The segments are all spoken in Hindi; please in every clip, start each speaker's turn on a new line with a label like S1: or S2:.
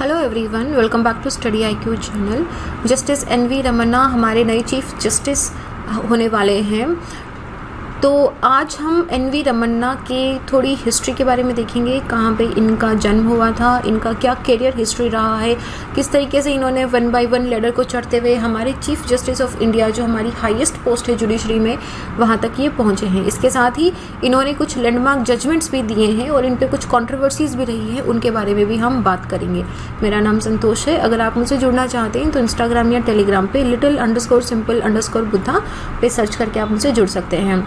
S1: Hello everyone welcome back to study I Q channel justice N V Ramana हमारे नए चीफ जस्टिस होने वाले हैं। तो आज हम एन वी रमन्ना के थोड़ी हिस्ट्री के बारे में देखेंगे, कहाँ पे इनका जन्म हुआ था, इनका क्या करियर हिस्ट्री रहा है, किस तरीके से इन्होंने वन बाय वन लेडर को चढ़ते हुए हमारे चीफ जस्टिस ऑफ़ इंडिया जो हमारी हाईएस्ट पोस्ट है जुडिशरी में, वहाँ तक ये पहुँचे हैं। इसके साथ ही इन्होंने कुछ लैंडमार्क जजमेंट्स भी दिए हैं और इन पर कुछ कॉन्ट्रोवर्सीज भी रही है, उनके बारे में भी हम बात करेंगे। मेरा नाम संतोष है। अगर आप मुझसे जुड़ना चाहते हैं तो इंस्टाग्राम या टेलीग्राम पर little underscore simple underscore Buddha पे सर्च करके आप मुझसे जुड़ सकते हैं।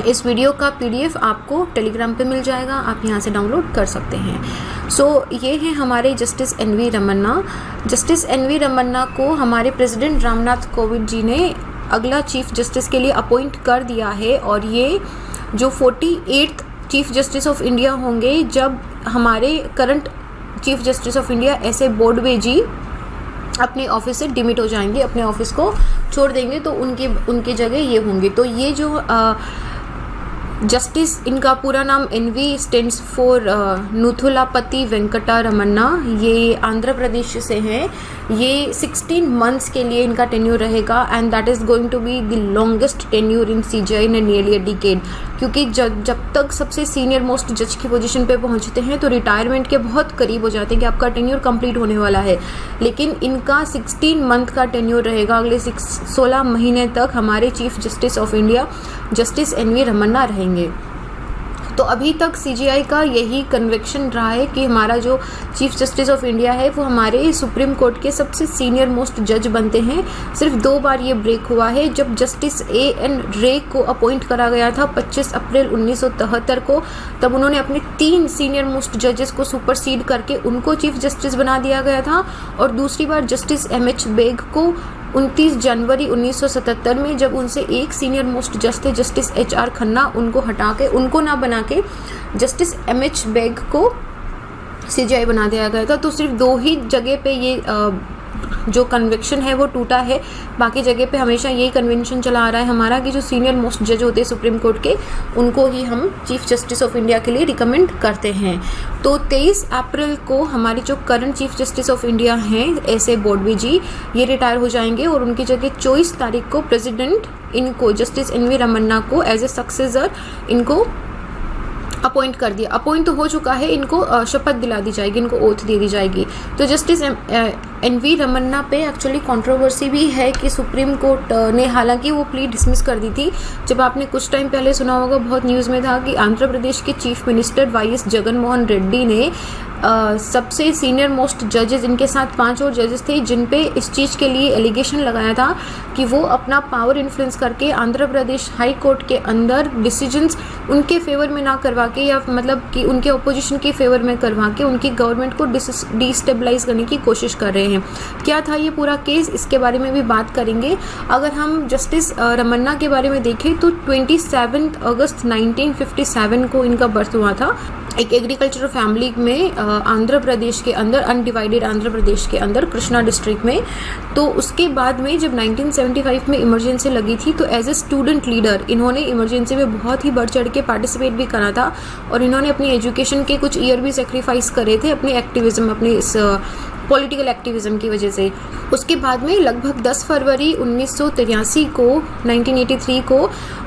S1: इस वीडियो का पीडीएफ आपको टेलीग्राम पे मिल जाएगा आप यहाँ से डाउनलोड कर सकते हैं। सो so, ये हैं हमारे justice N V Ramana. Justice N V Ramana को हमारे प्रेसिडेंट रामनाथ कोविंद जी ने अगला चीफ जस्टिस के लिए अपॉइंट कर दिया है और ये जो forty eighth chief justice of India होंगे जब हमारे current chief justice of India S A Bobde ji अपने ऑफ़िस से डिमिट हो जाएँगे अपने ऑफ़िस को छोड़ देंगे तो उनके उनके जगह ये होंगे। तो ये जो आ, जस्टिस, इनका पूरा नाम N V stand for Nuthalapati Venkata Ramana ये आंध्र प्रदेश से हैं। ये 16 मंथ्स के लिए इनका टेन्यूर रहेगा and that is going to be the longest tenure in C J in nearly a decade क्योंकि जब जब तक सबसे सीनियर मोस्ट जज की पोजीशन पे पहुँचते हैं तो रिटायरमेंट के बहुत करीब हो जाते हैं कि आपका टेन्यूर कंप्लीट होने वाला है। लेकिन इनका 16 मंथ का टेन्यूर रहेगा अगले सोलह महीने तक हमारे chief justice of India justice N V Ramana रहेंगे। तो अभी तक सीजीआई का यही कन्विक्शन रहा है कि हमारा जो चीफ जस्टिस ऑफ़ इंडिया है, वो हमारे सुप्रीम कोर्ट के सबसे सीनियर मोस्ट जज बनते हैं। सिर्फ़ दो बार ये ब्रेक हुआ है, जब जस्टिस ए एन रे को अपॉइंट करा गया था 25 अप्रैल उन्नीस सौ तिहत्तर को, तब उन्होंने अपने तीन सीनियर मोस्ट जजेस को सुपरसीड करके उनको चीफ जस्टिस बना दिया गया था। और दूसरी बार जस्टिस एम एच बेग को 29 जनवरी 1977 में जब उनसे एक सीनियर मोस्ट थे जस्टिस एच आर खन्ना उनको हटा के उनको ना बना के जस्टिस एम एच बेग को सीजीआई बना दिया गया था तो सिर्फ़ दो ही जगह पे ये आ, जो कन्विक्शन है, वो टूटा है। बाकी जगह पे हमेशा यही कन्वेंशन चला आ रहा है हमारा कि जो सीनियर मोस्ट जज होते हैं सुप्रीम कोर्ट के, उनको ही हम चीफ जस्टिस ऑफ़ इंडिया के लिए रिकमेंड करते हैं। तो 23 अप्रैल को हमारी जो current chief justice of India हैं एस ए बोडवी जी, ये रिटायर हो जाएँगे और उनकी जगह चौबीस तारीख को प्रेसिडेंट इनको जस्टिस एन वी रमन्ना को एज ए सक्सेसर इनको अपॉइंट कर दिया। अपॉइंट तो हो चुका है, इनको शपथ दिला दी जाएगी, इनको ओथ दे दी जाएगी। तो जस्टिस एन वी रमन्ना पे एक्चुअली कंट्रोवर्सी भी है कि सुप्रीम कोर्ट ने हालाँकि वो प्ली डिसमिस कर दी थी। जब आपने कुछ टाइम पहले सुना होगा, बहुत न्यूज़ में था कि आंध्र प्रदेश के chief minister Y S Jaganmohan Reddy ने सबसे सीनियर मोस्ट जजेस इनके साथ पाँच और जजेस थे जिन पे इस चीज़ के लिए एलिगेशन लगाया था कि वो अपना पावर इन्फ्लुएंस करके आंध्र प्रदेश हाई कोर्ट के अंदर डिसीजंस उनके फेवर में ना करवा के या मतलब कि उनके अपोजिशन के फेवर में करवा के उनकी गवर्नमेंट को डिस्टेबलाइज करने की कोशिश कर रहे हैं। क्या था ये पूरा केस इसके बारे में भी बात करेंगे। अगर हम जस्टिस रमन्ना के बारे में देखें तो ट्वेंटी अगस्त नाइनटीन को इनका बर्थ हुआ था। एक एग्रीकल्चरल फैमिली में आंध्र प्रदेश के अंदर अनडिवाइडेड आंध्र प्रदेश के अंदर, कृष्णा डिस्ट्रिक्ट में। तो उसके बाद में जब 1975 में इमरजेंसी लगी थी तो एज ए स्टूडेंट लीडर इन्होंने इमरजेंसी में बहुत ही बढ़ चढ़ के पार्टिसिपेट भी करा था और इन्होंने अपनी एजुकेशन के कुछ ईयर भी सेक्रीफाइस करे थे अपने एक्टिविज्म अपने इस पॉलिटिकल एक्टिविज्म की वजह से। उसके बाद में लगभग 10 फरवरी उन्नीस सौ तिरासी को 1983 को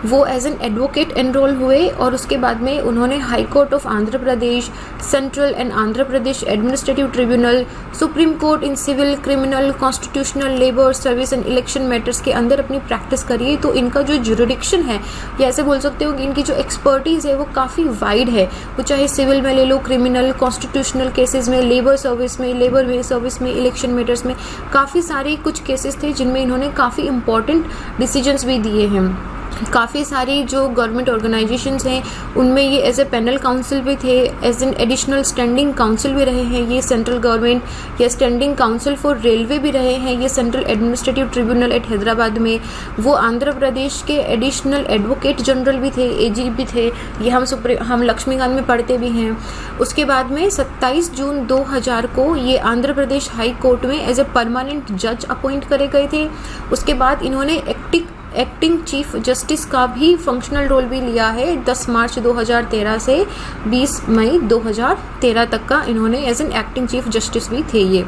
S1: वो एज एन एडवोकेट एनरोल हुए और उसके बाद में उन्होंने high court of Andhra Pradesh central and Andhra Pradesh administrative tribunal supreme court in civil criminal constitutional labour service and election matters के अंदर अपनी प्रैक्टिस करी है। तो इनका जो जुरिडिक्शन है, या ऐसे बोल सकते हो कि इनकी जो एक्सपर्टीज़ है वो काफ़ी वाइड है। वो चाहे सिविल में ले लो क्रिमिनल कॉन्स्टिट्यूशनल केसेज में लेबर सर्विस में लेबर सर्विस में इलेक्शन मैटर्स में, काफ़ी सारे कुछ केसेस थे जिनमें इन्होंने काफ़ी इंपॉर्टेंट डिसीजंस भी दिए हैं। काफ़ी सारी जो गवर्नमेंट ऑर्गेनाइजेशंस हैं, उनमें ये एज ए पैनल काउंसिल भी थे as an additional standing council भी रहे हैं, ये सेंट्रल गवर्नमेंट या स्टैंडिंग काउंसिल फॉर रेलवे भी रहे हैं, ये central administrative tribunal at Hyderabad में, वो आंध्र प्रदेश के एडिशनल एडवोकेट जनरल भी थे एजी भी थे, ये हम सुप्रीम हम लक्ष्मीकांत में पढ़ते भी हैं। उसके बाद में सत्ताईस जून दो हज़ार को ये आंध्र प्रदेश हाई कोर्ट में एज ए परमानेंट जज अपॉइंट करे गए थे। उसके बाद इन्होंने एक्टिव एक्टिंग चीफ जस्टिस का भी फंक्शनल रोल भी लिया है। 10 मार्च 2013 से 20 मई 2013 तक का इन्होंने as an acting chief justice भी थे ये।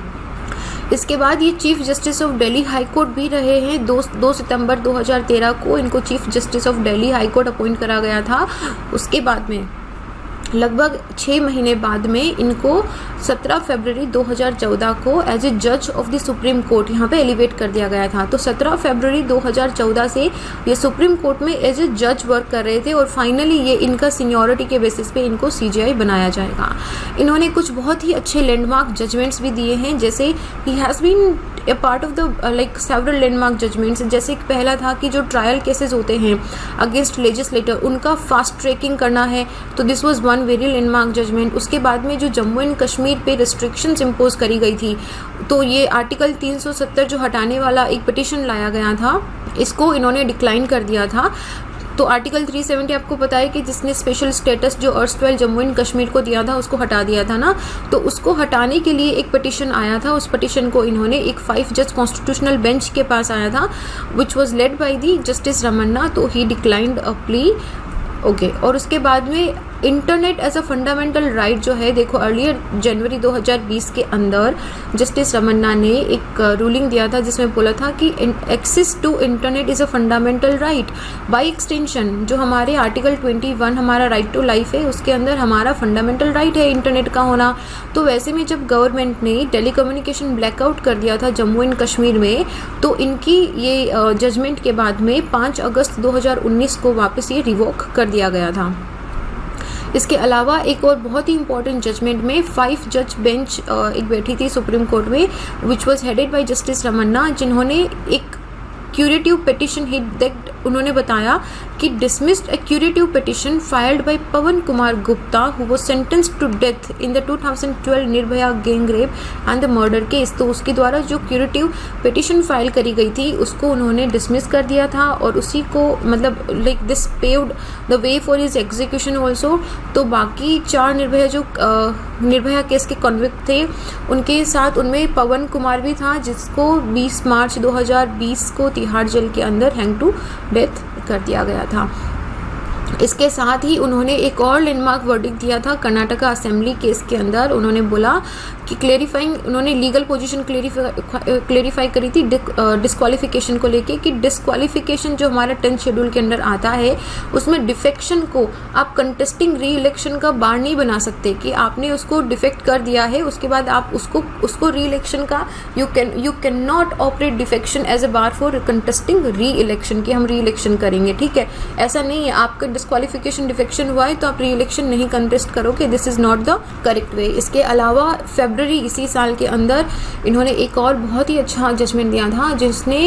S1: इसके बाद ये chief justice of Delhi high court भी रहे हैं। दो दो सितंबर 2013 को इनको chief justice of Delhi high court appoint करा गया था। उसके बाद में लगभग छः महीने बाद में इनको 17 फरवरी 2014 को एज ए जज ऑफ़ द सुप्रीम कोर्ट यहाँ पे एलिवेट कर दिया गया था। तो 17 फरवरी 2014 से ये सुप्रीम कोर्ट में एज ए जज वर्क कर रहे थे और फाइनली ये इनका सीनियोरिटी के बेसिस पे इनको सीजीआई बनाया जाएगा। इन्होंने कुछ बहुत ही अच्छे लैंडमार्क जजमेंट्स भी दिए हैं, जैसे ही has been a part of the like several landmark judgments जैसे पहला था कि जो ट्रायल केसेस होते हैं अगेंस्ट लेजिस्लेटर उनका फास्ट ट्रैकिंग करना है। तो this was one very landmark judgment उसके बाद में जो जम्मू एंड कश्मीर पे रिस्ट्रिक्शंस इम्पोज करी गई थी तो ये आर्टिकल 370 जो हटाने वाला एक पटिशन लाया गया था, इसको इन्होंने डिक्लाइन कर दिया था। तो आर्टिकल 370 आपको पता है कि जिसने स्पेशल स्टेटस जो अर्स्टवेल जम्मू एंड कश्मीर को दिया था, उसको हटा दिया था ना? तो उसको हटाने के लिए एक पटिशन आया था। उस पटिशन को इन्होंने एक फाइव जज कॉन्स्टिट्यूशनल बेंच के पास आया था which was led by the justice Ramana तो he declined a plea okay और उसके बाद में internet as a fundamental right जो है, देखो अर्लियर जनवरी 2020 के अंदर जस्टिस रमन्ना ने एक रूलिंग दिया था जिसमें बोला था कि access to internet is a fundamental right by extension जो हमारे आर्टिकल 21 हमारा राइट टू लाइफ है, उसके अंदर हमारा फंडामेंटल राइट है इंटरनेट का होना। तो वैसे में जब गवर्नमेंट ने टेलीकम्युनिकेशन ब्लैकआउट कर दिया था जम्मू एंड कश्मीर में तो इनकी ये जजमेंट के बाद में पाँच अगस्त दो हज़ार उन्नीस को वापस ये रिवोक कर दिया गया था। इसके अलावा एक और बहुत ही इंपॉर्टेंट जजमेंट में फाइव जज बेंच एक बैठी थी सुप्रीम कोर्ट में which was headed by justice Ramana, जिन्होंने एक क्यूरेटिव पिटिशन ही उन्होंने बताया कि dismissed a curative petition filed by Pavan Kumar Gupta who was sentenced to death in the 2012 Nirbhaya gang rape and the murder case तो उसके द्वारा जो क्यूरेटिव पिटिशन फ़ाइल करी गई थी, उसको उन्होंने डिसमिस कर दिया था और उसी को मतलब like this paved the way for his execution also तो बाकी चार निर्भया जो निर्भया केस के कॉन्विक्ट थे, उनके साथ उनमें पवन कुमार भी था, जिसको 20 मार्च 2020 को तिहाड़ जेल के अंदर हैंग टू डेथ कर दिया गया था। इसके साथ ही उन्होंने एक और लैंडमार्क वर्डिक दिया था, कर्नाटका असेंबली केस के अंदर। उन्होंने बोला कि क्लेरिफाइंग उन्होंने लीगल पोजीशन क्लेरिफाई क्लेरिफाई करी थी डिस्कालिफिकेशन को लेके कि डिस्कालिफिकेशन जो हमारा टेंथ शेड्यूल के अंदर आता है, उसमें डिफेक्शन को आप कंटेस्टिंग री इलेक्शन का बार नहीं बना सकते कि आपने उसको डिफेक्ट कर दिया है, उसके बाद आप उसको उसको री इलेक्शन का you can you can not operate defection as a bar for contesting re election की हम री इलेक्शन करेंगे, ठीक है? ऐसा नहीं है, आपका डिस्कालिफिकेशन डिफेक्शन हुआ है तो आप री इलेक्शन नहीं कंटेस्ट करोगे. This is not the correct way इसके अलावा फरवरी इसी साल के अंदर इन्होंने एक और बहुत ही अच्छा जजमेंट दिया था, जिसने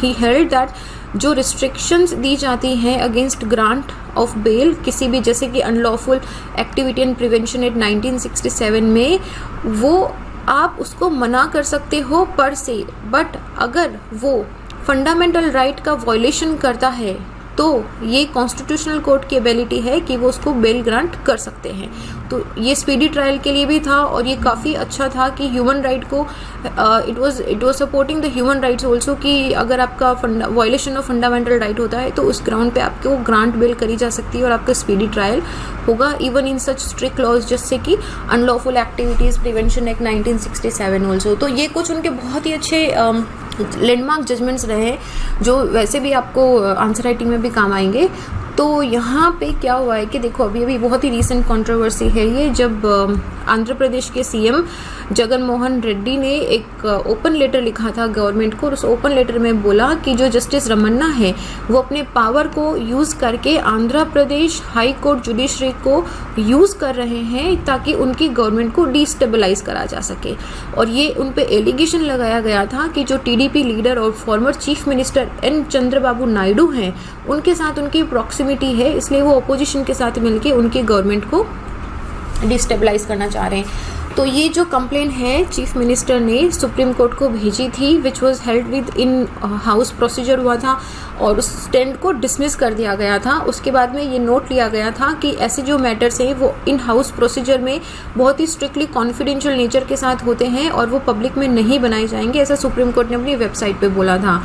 S1: ही हेल्ड दैट जो रिस्ट्रिक्शंस दी जाती हैं अगेंस्ट ग्रांट ऑफ़ बेल किसी भी जैसे कि unlawful activity and prevention act 1967 में, वो आप उसको मना कर सकते हो पर से बट अगर वो फंडामेंटल राइट right का वॉयलेशन करता है तो ये कॉन्स्टिट्यूशनल कोर्ट की एबिलिटी है कि वो उसको बेल ग्रांट कर सकते हैं। तो ये स्पीडी ट्रायल के लिए भी था और ये काफ़ी अच्छा था कि ह्यूमन राइट को it was it was supporting the human rights also कि अगर आपका वायलेशन ऑफ़ फंडामेंटल राइट होता है तो उस ग्राउंड पे आपको ग्रांट बेल करी जा सकती है और आपका स्पीडी ट्रायल होगा। Even in such strict laws जैसे कि unlawful activities prevention act 1967 also तो ये कुछ उनके बहुत ही अच्छे लैंडमार्क जजमेंट्स रहे, जो वैसे भी आपको आंसर राइटिंग में भी काम आएँगे। तो यहाँ पे क्या हुआ है कि देखो अभी अभी बहुत ही रीसेंट कंट्रोवर्सी है ये, जब आंध्र प्रदेश के सीएम जगन मोहन रेड्डी ने एक ओपन लेटर लिखा था गवर्नमेंट को, और उस ओपन लेटर में बोला कि जो जस्टिस रमन्ना है, वो अपने पावर को यूज़ करके Andhra Pradesh high court judiciary को यूज़ कर रहे हैं ताकि उनकी गवर्नमेंट को डिस्टेबलाइज करा जा सके। और ये उन पर एलिगेशन लगाया गया था कि जो टीडीपी लीडर और former chief minister N Chandrababu Naidu हैं, उनके साथ उनकी प्रॉक्सिमिटी है, इसलिए वो अपोजिशन के साथ मिलकर उनकी गवर्नमेंट को डिस्टेबलाइज करना चाह रहे हैं। तो ये जो कंप्लेन है चीफ मिनिस्टर ने सुप्रीम कोर्ट को भेजी थी which was held within house procedure हुआ था और उस स्टैंड को डिसमिस कर दिया गया था। उसके बाद में ये नोट लिया गया था कि ऐसे जो मैटर्स हैं, वो इन हाउस प्रोसीजर में बहुत ही स्ट्रिक्टली कॉन्फिडेंशियल नेचर के साथ होते हैं और वो पब्लिक में नहीं बनाए जाएँगे, ऐसा सुप्रीम कोर्ट ने अपनी वेबसाइट पे बोला था।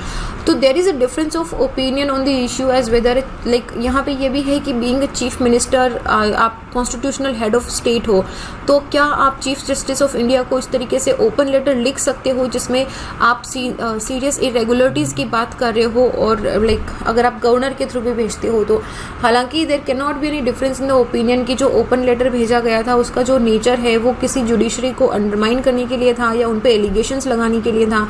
S1: तो there is a difference of opinion on the issue as whether like यहाँ पे ये भी है कि बीइंग चीफ मिनिस्टर आप कॉन्स्टिट्यूशनल हेड ऑफ़ स्टेट हो तो क्या आप चीफ जस्टिस ऑफ़ इंडिया को इस तरीके से ओपन लेटर लिख सकते हो, जिसमें आप सीरियस इरेगुलरिटीज़ की बात कर रहे हो और लाइक अगर आप गवर्नर के थ्रू भी भेजते हो तो हालाँकि there can not be any difference in the opinion की जो ओपन लेटर भेजा गया था, उसका जो नेचर है, वो किसी जुडिशरी को अंडरमाइन करने के लिए था या उन पर लगाने के लिए था।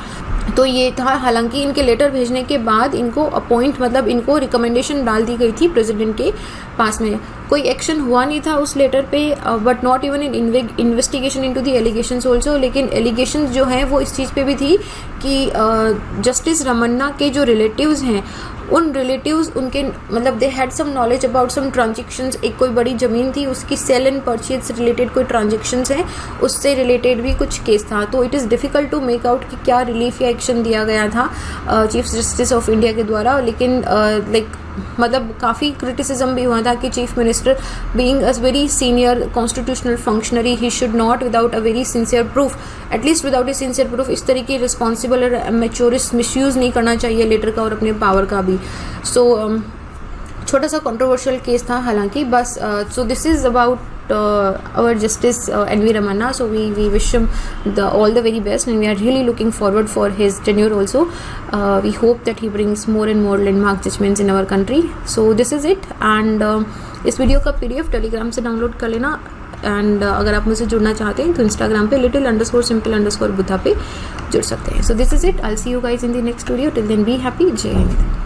S1: तो ये था, हालाँकि इनके लेटर भेजने के बाद इनको अपॉइंट मतलब इनको रिकमेंडेशन डाल दी गई थी प्रेसिडेंट के पास में कोई एक्शन हुआ नहीं था उस लेटर पे but not even in investigation into the allegations also लेकिन एलिगेशंस जो हैं वो इस चीज़ पे भी थी कि जस्टिस uh, रमन्ना के जो रिलेटिव्स हैं उन रिलेटिव्स उनके मतलब they had some knowledge about some transactions एक कोई बड़ी ज़मीन थी उसकी सेल एंड परचेज रिलेटेड कोई ट्रांजेक्शन्स हैं उससे रिलेटेड भी कुछ केस था। तो it is difficult to make out कि क्या रिलीफ या एक्शन दिया गया था चीफ जस्टिस ऑफ़ इंडिया के द्वारा। लेकिन लाइक uh, मतलब काफ़ी क्रिटिसिज्म भी हुआ था कि chief minister being a very senior constitutional functionary he should not without a very sincere proof at least without a sincere proof इस तरीके रिस्पॉन्सिबल और मेच्योरिस मिसयूज़ नहीं करना चाहिए लेटर का और अपने पावर का भी। सो so, um, छोटा सा कंट्रोवर्शियल केस था हालाँकि बस so this is about our justice uh, NV Ramana. So we, we wish him the all the very best, and we are really looking forward for his tenure also. Uh, we hope that he brings more and more landmark judgments in our country. So this is it, and uh, इस वीडियो का पीडीएफ टेलीग्राम से डाउनलोड कर लेना एंड uh, अगर आप मुझसे जुड़ना चाहते हैं तो इंस्टाग्राम पे little under score simple under score Buddha पे जुड़ सकते हैं so this is it I see you guys in the next video till then be happy जय हिंद